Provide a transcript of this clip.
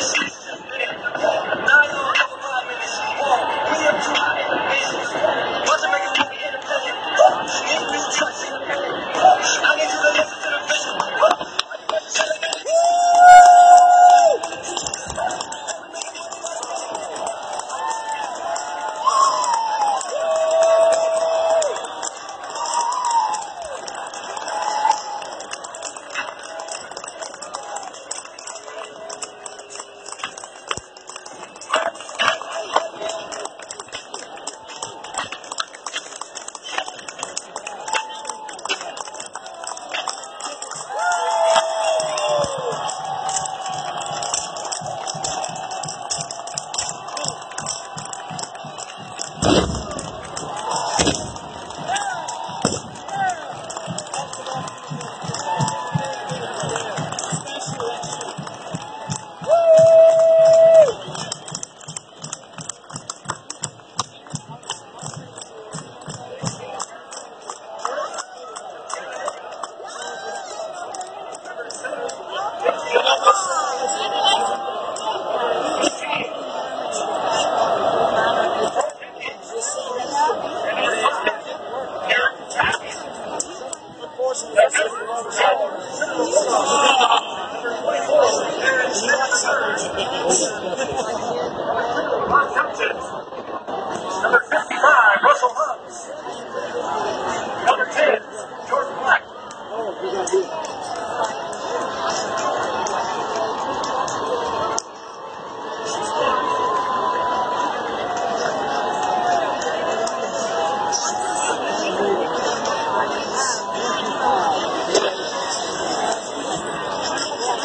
Yes. Allah.